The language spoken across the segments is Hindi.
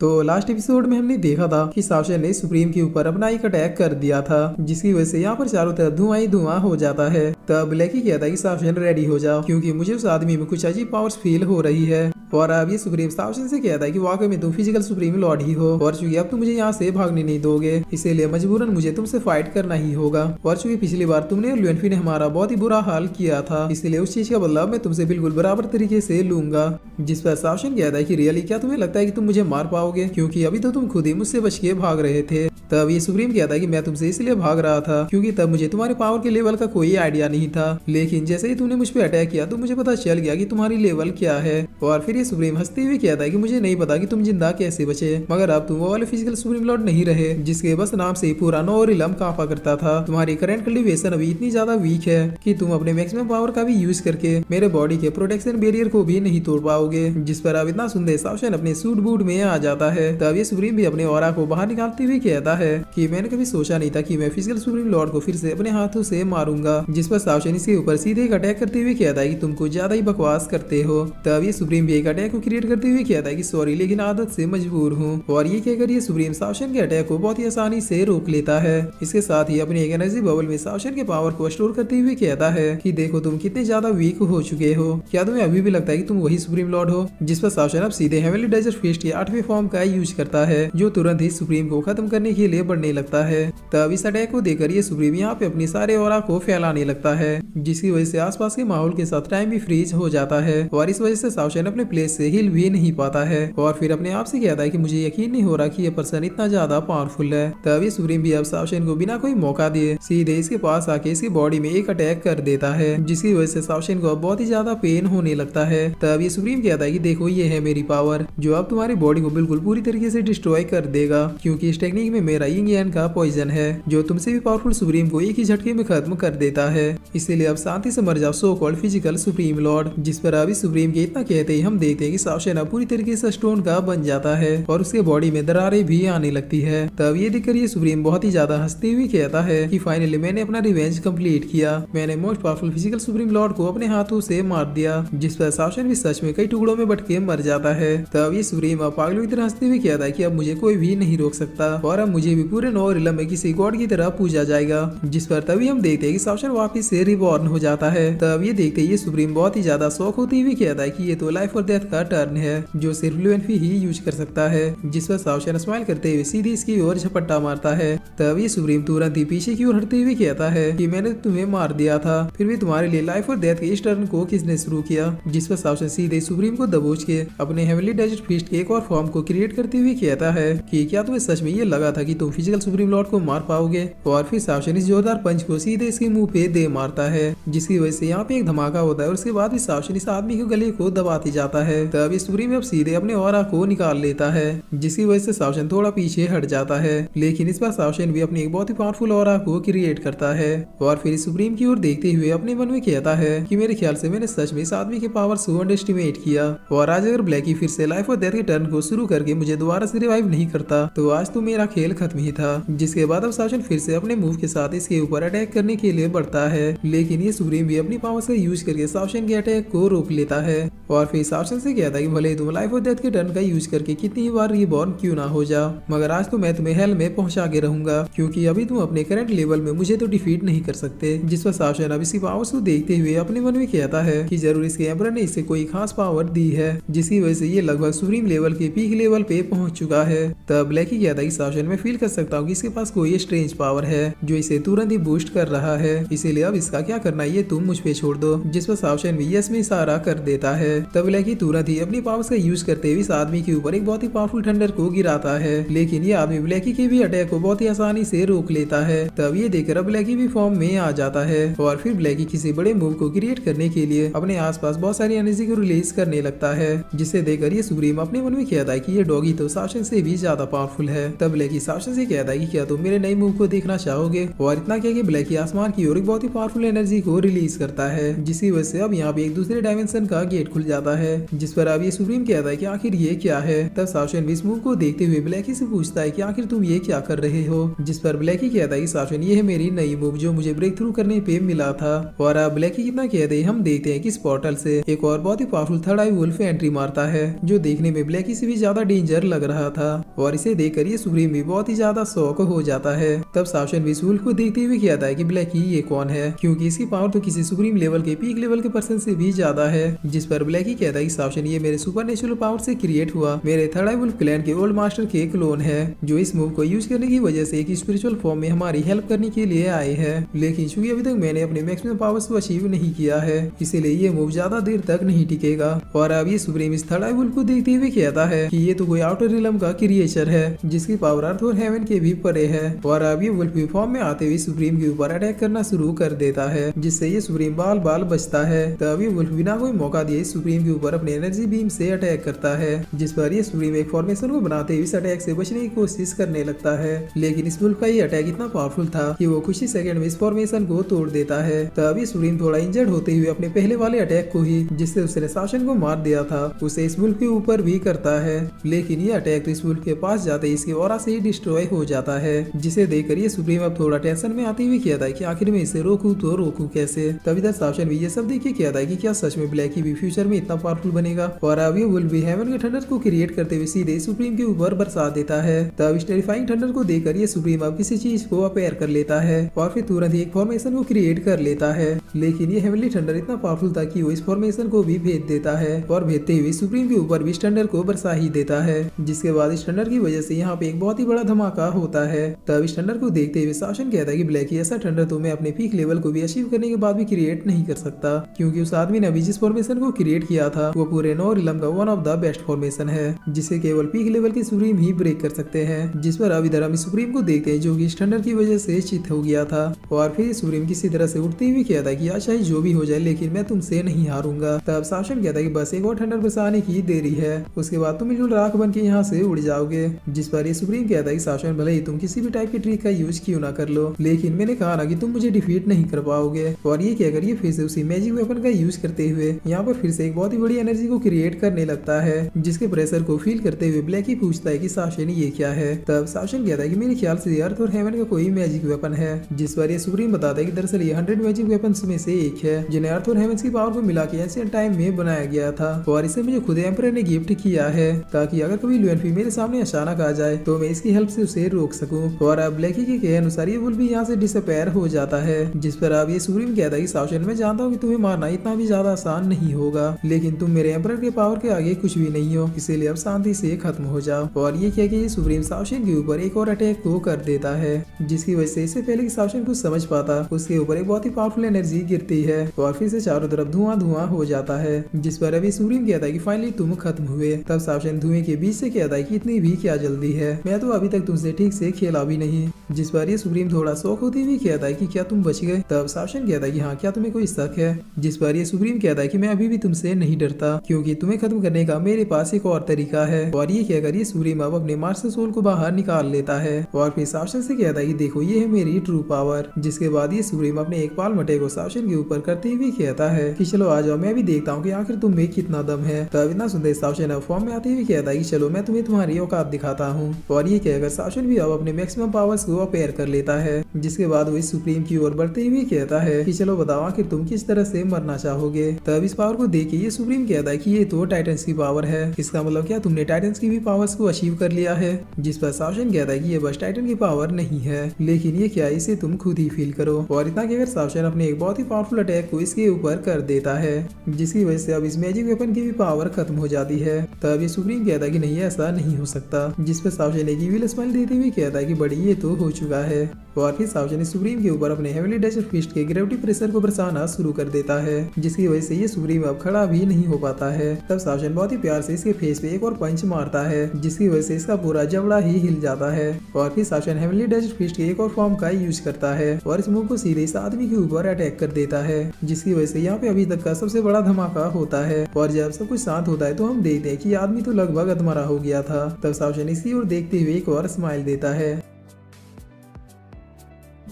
तो लास्ट एपिसोड में हमने देखा था कि सावशन ने सुप्रीम के ऊपर अपना एक अटैक कर दिया था, जिसकी वजह से यहाँ पर चारों तरफ़ धुआँ ही धुआँ हो जाता है। तब ब्लैकी कहता है कि सावशन रेडी हो जाओ, क्योंकि मुझे उस आदमी में कुछ अजीब पावर्स फील हो रही है। और अब ये सुप्रीम सावशन से कहता है कि वाकई में तुम फ़िज़िकल सुप्रीम लॉर्ड ही हो, और चूँकि अब तुम मुझे यहाँ से भागने नहीं दोगे, इसीलिए मजबूरन मुझे तुमसे फाइट करना ही होगा। और चूँकि पिछली बार तुमने और ने हमारा बहुत ही बुरा हाल किया था, इसलिए उस चीज़ का बदलाव मैं तुमसे बिल्कुल बराबर तरीके से लूँगा। जिस पर सावशन कहता है की रियली क्या तुम्हें लगता है की तुम मुझे मार पाओगे क्योंकि अभी तो तुम खुद ही मुझसे बच के भाग रहे थे। तब ये सुप्रीम कहता है कि मैं तुमसे इसलिए भाग रहा था क्योंकि तब मुझे तुम्हारे पावर के लेवल का कोई आइडिया नहीं था। लेकिन जैसे ही तुमने मुझ पर अटैक किया तो मुझे पता चल गया कि तुम्हारी लेवल क्या है। और फिर ये सुप्रीम हँसते हुए कहता है कि मुझे नहीं पता कि तुम ज़िंदा कैसे बचे, मगर अब तुम वो वाले फ़िज़िकल सुप्रीम लॉर्ड नहीं रहे, जिसके बस नाम से पूरा नो और इलम काफा करता था। तुम्हारी करंट कल्टिवेशन अभी इतनी ज़्यादा वीक है कि तुम अपने मैक्सिमम पावर का भी यूज़ करके मेरे बॉडी के प्रोटेक्शन बेरियर को भी नहीं तोड़ पाओगे, जिस पर अब इतना सुंदर सावशन अपने सूट बूट में आ जाता है। तब ये सुप्रीम भी अपने और को बाहर निकालते हुए कहता है कि मैंने कभी सोचा नहीं था कि मैं फ़िज़िकल सुप्रीम लॉर्ड को फिर से अपने हाथों से मारूँगा, जिस पर सावशन इसके ऊपर सीधे एक अटैक करते हुए कहता है कि तुमको ज़्यादा ही बकवास करते हो। तब ये सुप्रीम भी एक अटैक को क्रिएट करते हुए कहता है कि सॉरी लेकिन आदत से मजबूर हूँ। और ये कहकर ये सुप्रीम सावशन के अटैक को बहुत ही आसानी से रोक लेता है। इसके साथ ही अपनी एक एनर्जी बबल में सावशन के पावर को स्टोर करते हुए कहता है की देखो तुम कितने ज़्यादा वीक हो चुके हो। क्या तुम्हें अभी भी लगता है की तुम वही सुप्रीम लॉर्ड हो, जिस पर सावशन अब सीधे हेवनली डेजर्ट फिस्ट के आठवें फॉर्म का यूज़ करता है, जो तुरंत ही सुप्रीम को खत्म करने के लिए बढ़ने लगता है। तब इस अटैक को देखकर ये सुप्रीम यहाँ पे अपनी सारे और को फैलाने लगता है, जिसकी वजह से आसपास के माहौल के साथ टाइम भी फ्रीज हो जाता है और इस वजह से सावशन अपने प्लेस से हिल भी नहीं पाता है। और फिर अपने आप से कहता है कि मुझे यकीन नहीं हो रहा कि ये पर्सन इतना ज़्यादा पावरफुल है। ये सुप्रीम भी अब सावशन को बिना कोई मौका दिए सीधे इसके पास आके इसकी बॉडी में एक अटैक कर देता है, जिसकी वजह से सावशन को अब बहुत ही ज़्यादा पेन होने लगता है। तब ये सुप्रीम कहता है की देखो, ये है मेरी पावर जो अब तुम्हारी बॉडी को बिल्कुल पूरी तरीके से डिस्ट्रॉय कर देगा, क्योंकि इस टेक्निक में मेरा यंग का पॉइजन है, जो तुमसे भी पावरफुल सुप्रीम को एक ही झटके में खत्म कर देता है। इसीलिए अब शांति से मर जाओ so called physical supreme lord जिस पर अभी सुप्रीम के इतना कहते ही हम देखते हैं कि सावशन अब पूरी तरीके से स्टोन का बन जाता है, और उसके बॉडी में दरारें भी आने लगती है। तब ये देखकर ये सुप्रीम बहुत ही ज़्यादा हँसते हुए कहता है कि फाइनली मैंने अपना रिवेंज कंप्लीट किया। मैंने most powerful physical supreme lord को अपने हाथों से मार दिया, जिस पर सावशन भी सच में कई टुकड़ों में बटके मर जाता है। तब ये सुप्रीम अब पागलों की तरह हँसते हुए कहता है की अब मुझे कोई भी नहीं रोक सकता, और अब मुझे भी पूरे नौ रिलम में किसी गॉड की तरह पूजा जाएगा, जिस पर तभी हम देखते हैं कि सावशन वापिस से रिबॉर्न हो जाता है। तब ये देखते ये सुप्रीम बहुत ही ज़्यादा शौक होती हुई कहता है की ये तो लाइफ और डेथ का टर्न है, जो सिर्फ़ लुएनफी ही यूज़ कर सकता है, जिस पर सावशन स्माइल करते हुए सीधी इसकी ओर झपट्टा मारता है। तब ये सुप्रीम तुरंत ही पीछे की ओर हटते हुए कहता है की मैंने तुम्हें मार दिया था, फिर भी तुम्हारे लिए लाइफ और डेथ के इस टर्न को किसने शुरू किया? जिस पर सावशन सीधे सुप्रीम को दबोच के अपने हेवनली डेजर्ट फीस्ट के एक और फॉर्म को क्रिएट करते हुए कहता है कि क्या तुम्हें सच में ये लगा था कि तुम फ़िज़िकल सुप्रीम लॉर्ड को मार पाओगे और फिर सावशन जोरदार पंच को सीधे इसके मुँह पे दे मारता है, जिसकी वजह से यहाँ पे एक धमाका होता है और उसके बाद भी सावशन आदमी के गले को दबाती जाता है। तब इस सुप्रीम अब सीधे अपने और को निकाल लेता है, जिसकी वजह से सावशन थोड़ा पीछे हट जाता है। लेकिन इस बार सावशन भी अपनी एक बहुत ही पावरफुल और को क्रिएट करता है और फिर सुप्रीम की ओर देखते हुए अपने मन में कहता है कि मेरे ख्याल से मैंने सच में इस आदमी के पावर को अंडर एस्टिमेट किया और आज अगर ब्लैकी फिर से लाइफ और डेथ के टर्न को शुरू करके मुझे दोबारा से रिवाइव नहीं करता तो आज तो मेरा खेल खत्म ही था, जिसके बाद अब सावशन फिर से अपने मूव के साथ इसके ऊपर अटैक करने के लिए बढ़ता है। लेकिन ये सुप्रीम भी अपनी पावर से यूज़ करके सावशन के अटैक को रोक लेता है। और फिर सावशन से कहता है भले तुम लाइफ और डेथ के टर्न का यूज़ करके कितनी बार रिबॉर्न क्यों ना हो जाओ मगर आज तो मैं तुम्हें हेल में पहुँचा के रहूँगा, क्योंकि अभी तुम अपने करंट लेवल में मुझे तो डिफीट नहीं कर सकते। जिस पर सावशन अब इसी पावर को देखते हुए अपने मन में कहता है कि ज़रूर इसके एम्पर ने इसे कोई खास पावर दी है, जिसकी वजह से ये लगभग सुप्रीम लेवल के पीक लेवल पे पहुँच चुका है। तब ब्लैक ही कहता है कि सावशन में फील कर सकता हूँ कि इसके पास कोई स्ट्रेंज पावर है, जो इसे तुरंत ही बूस्ट कर रहा है। इसीलिए अब इसका क्या करना है, ये तुम मुझ पे छोड़ दो, जिस पर सावशन भी यस में इशारा कर देता है। तब ब्लैक तुरंत ही अपनी पावर का यूज़ करते हुए इस आदमी के ऊपर एक बहुत ही पावरफुल ठंडर को गिराता है। लेकिन ये आदमी ब्लैकी के भी अटैक को बहुत ही आसानी से रोक लेता है। तब ये देखकर ब्लैकी भी फॉर्म में आ जाता है और फिर ब्लैकी किसी बड़े मूव को क्रिएट करने के लिए अपने आसपास बहुत सारी एनर्जी को रिलीज़ करने लगता है, जिसे देखकर ये सुप्रीम अपने मन में कहता है कि ये डॉगी तो सावशन से भी ज़्यादा पावरफुल है। तब ब्लैकी सावशन से कहता है कि क्या तुम मेरे नए मूव को देखना चाहोगे? और इतना क्या कि ब्लैकी आसमान की ओर एक बहुत ही पावरफुल एनर्जी को रिलीज़ करता है, जिसकी वजह से अब यहाँ पे एक दूसरे डायमेंशन का गेट खुल जाता है, जिस पर अब ये सुप्रीम कहता है की आखिर ये क्या है? तब सावशन भी इस मूव को देखते हुए ब्लैकी से पूछता है की आखिर तुम ये क्या कर रहे हो? जिस पर ब्लैकी कहता है की सावशन ये है मेरी नई मूव जो मुझे ब्रेक थ्रू करने पे मिला था। और अब ब्लैकी कितना कहते हैं, हम देखते हैं कि इस पोर्टल से एक और बहुत ही powerful third eye wolf entry मारता है, जो देखने में ब्लैकी से भी ज़्यादा डेंजर लग रहा था। और इसे देखकर ये सुप्रीम भी बहुत ही ज़्यादा शौक हो जाता है। तब सावशन वुल्फ को देखते हुए कहता है की ब्लैकी ये कौन है, क्योंकि इसकी पावर तो किसी सुप्रीम लेवल के पीक लेवल के पर्सन से भी ज़्यादा है, जिस पर ब्लैकी कहता है कि ये मेरे सुपर नेचुरल पावर से क्रिएट हुआ, मेरे थर्ड आई वुल्फ के ओल्ड मास्टर के क्लोन है, जो इस मूव को यूज़ करने की वजह से एक स्पिरिचुअल फॉर्म में हमारी हेल्प करने के लिए आए हैं। लेकिन चूँकि अभी तक मैंने अपने मैक्सिमम पावर्स को अचीव नहीं किया है, इसीलिए ये मूव ज़्यादा देर तक नहीं टिकेगा। और अब ये सुप्रीम इस थर्ड आई वुल्फ को देखते हुए कहता है की ये तो कोई आउटर रिलम का क्रिएचर है, जिसकी पावर अर्थ और हेवन के भी परे है। और अब ये वुल्फ फॉर्म में आते हुए सुप्रीम के ऊपर अटैक करना शुरू कर देता है, जिससे ये सुप्रीम बाल बाल बचता है। तब ये वुल्फ बिना कोई मौका दिए सुप्रीम के ऊपर अपने एनर्जी बीम से अटैक करता है, जिस पर ये सुप्रीम एक फॉर्मेशन को बनाते हुए इस अटैक से बचने की कोशिश करने लगता है। लेकिन इस वुल्फ का ये अटैक इतना पावरफुल था कि वो कुछ ही सेकंड में इस फॉर्मेशन को तोड़ देता है। तब ये सुप्रीम थोड़ा इंजर्ड होते हुए अपने पहले वाले अटैक को ही, जिससे उसने शासन को मार दिया था, उसे इस वुल्फ के ऊपर भी करता है। लेकिन ये अटैक तो इस वुल्फ के पास जाते इसके और से ही डिस्ट्रॉय हो जाता है। जिसे देखकर ये सुप्रीम अब थोड़ा टेंशन में आते हुए कहता है कि आखिर में इसे रोकू तो रोकू कैसे? तब इधर शासन भी ये सब देख के कहता है कि क्या सच में ब्लैक भी फ्यूचर में इतना पावरफुल बनेगा? और अब ये वुल्फ भी हेवन के ठंडर को क्रिएट करते हुए सीधे सुप्रीम के ऊपर बरसा देता है। तब इस टेरिफाइंग ठंडर को देखकर ये सुप्रीम अब किसी चीज़ को अपेयर कर लेता है और फिर तुरंत ही एक फॉर्मेशन को क्रिएट कर लेता है। लेकिन ये हेवनली ठंडर इतना पावरफुल था कि वो इस फॉर्मेशन को भी भेज देता है और भेजते हुए सुप्रीम के ऊपर भी ठंडर को बरसा ही देता है। जिसके बाद इस ठंडर की वजह से यहाँ पे एक बहुत ही बड़ा धमाका होता है। तब इस ठंडर को देखते हुए शासन कहता है कि ब्लैक ऐसा ठंडर तो मैं अपने पीक लेवल को भी अचीव करने के बाद भी क्रिएट नहीं कर सकता, क्योंकि उस आदमी ने अभी जिस फॉर्मेशन को क्रिएट किया था, वो पूरे नौ रिलम का one of the best formation है, जिसे केवल पीक लेवल की सुप्रीम ही ब्रेक कर सकते हैं। जिस पर अभी इधर हम सुप्रीम को देखते हैं, जो कि इस की वजह से चित हो गया था। और फिर सुप्रीम किसी तरह से उठते हुए कहता कि आज चाहे जो भी हो जाए, लेकिन मैं तुमसे नहीं हारूँगा। तब शासन कहता कि बस एक और ठंडर बरसाने की देरी है, उसके बाद तुम मिलजुल राख बन के यहाँ से उड़ जाओगे। जिस पर ये सुप्रीम कहता है शासन भले ही तुम किसी भी टाइप की ट्रिक का यूज़ क्यों ना कर लो? लेकिन मैंने कहा ना कि तुम मुझे डिफीट नहीं कर पाओगे। और ये कहकर ये फिर से उसी मैजिक वेपन का यूज़ करते हुए, यहाँ पर फिर से एक बहुत ही बड़ी एनर्जी को क्रिएट करने लगता है, जिसके प्रेशर को फील करते हुए ब्लैक ही पूछता है कि शासन ये क्या है। तब शासन कहता है कि मेरे ख्याल से अर्थ और हेवन का कोई मैजिक वेपन है, जिस पर ये सुप्रीम बताता है की दरअसल ये हंड्रेड मैजिक वेपन में से एक है, जिन्हें अर्थ और हेवन की पावर को मिला के एंशियंट टाइम में बनाया गया था। और इसे मुझे खुद एम्पर ने गिफ्ट किया है, ताकि अगर कभी लुएनफी मेरे सामने अचानक आ जाए तो मैं इसकी हेल्प से उसे रोक सकूँ और अब ब्लैकी के कहे अनुसार ये वुल भी यहाँ से डिसअपेयर हो जाता है, जिस पर अब ये सुप्रीम कहता है कि सावशन मैं जानता हूँ कि तुम्हें मारना इतना भी ज़्यादा आसान नहीं होगा, लेकिन तुम मेरे एम्पर के पावर के आगे कुछ भी नहीं हो, इसीलिए अब शांति से खत्म हो जाओ। और ये कह के सुप्रीम सावशन के ऊपर एक और अटैक को कर देता है, जिसकी वजह से इससे पहले कि सावशन कुछ समझ पाता, उसके ऊपर एक बहुत ही पावरफुल एनर्जी गिरती है और फिर से चारों तरफ़ धुआँ धुआँ हो जाता है, जिस पर अभी सुप्रीम कहता है कि फाइनली तुम खत्म हुए। तब सावशन धुएँ के बीच से कहता है कि इतनी भी क्या जल्दी है। मैं तो अभी तक तुमसे ठीक से? खेला भी नहीं जिस पर ये सुप्रीम थोड़ा शौक होती हुई कहता है कि क्या तुम बच गए? तब सावशन कहता है कि हाँ क्या तुम्हें कोई शक है? जिस पर ये सुप्रीम कहता है कि मैं अभी भी तुमसे नहीं डरता, क्योंकि तुम्हें खत्म करने का मेरे पास एक और तरीका है। और ये कहकर ये सुप्रीम अब अपने मार्शल सोल को बाहर निकाल लेता है। और फिर सावशन से कहता है कि देखो, ये है मेरी ट्रू पावर जिसके बाद ये सुप्रीम अपने एक पाल मटे को सावशन के ऊपर करते हुए कहता है की चलो आ जाओ, मैं भी देखता हूँ की आखिर तुम में कितना दम है। तब इतना सुंदर सावशन अब फॉर्म में आते हुए कहता है कि चलो, मैं तुम्हें तुम्हारी औकात दिखाता हूँ। और ये कहकर सावशन भी अब अपने मैक्सिमम पावर्स को अपेयर कर लेता है, जिसके बाद वो इस सुप्रीम की ओर बढ़ते हुए कहता है कि चलो बताओ आखिर तुम किस तरह से मरना चाहोगे। तब इस पावर को देख के ये सुप्रीम कहता है कि ये तो टाइटन्स की पावर है। इसका मतलब क्या? तुमने टाइटन्स की भी पावर्स को अचीव कर लिया है। जिस पर सावशन कहता है कि ये बस टाइटन की पावर नहीं है। लेकिन ये क्या? इसे तुम खुद ही फील करो। और इतना कहकर सावशन अपने एक बहुत ही पावरफुल अटैक को इसके ऊपर कर देता है, जिसकी वजह से अब इस मैजिक वेपन की भी पावर खत्म हो जाती है, तब ये सुप्रीम कहता है कि नहीं, ऐसा नहीं हो सकता। जिस पर सावशन एक स्माइल देते हुए कहता है कि बड़ी, ये तो हो चुका है। और फिर सावजन सुप्रीम के ऊपर अपने हेवनली डेजर्ट फिस्ट के ग्रेविटी प्रेशर को बरसाना शुरू कर देता है, जिसकी वजह से ये सुप्रीम अब खड़ा भी नहीं हो पाता है। तब सावजन बहुत ही प्यार से इसके फेस पे एक और पंच मारता है, जिसकी वजह से इसका पूरा जबड़ा ही हिल जाता है। और फिर सावजन हेवनली डेजर्ट फिस्ट के एक और फॉर्म का यूज़ करता है और इस मूव को सीधे इस आदमी के ऊपर अटैक कर देता है, जिसकी वजह से यहाँ पे अभी तक का सबसे बड़ा धमाका होता है। और जब सब कुछ शांत होता है तो हम देखते हैं कि आदमी तो लगभग अधमरा हो गया था। तब सावजन इसी और देखते हुए एक और स्माइल देता है।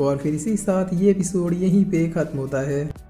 और फिर इसी साथ ये एपिसोड यहीं पे खत्म होता है।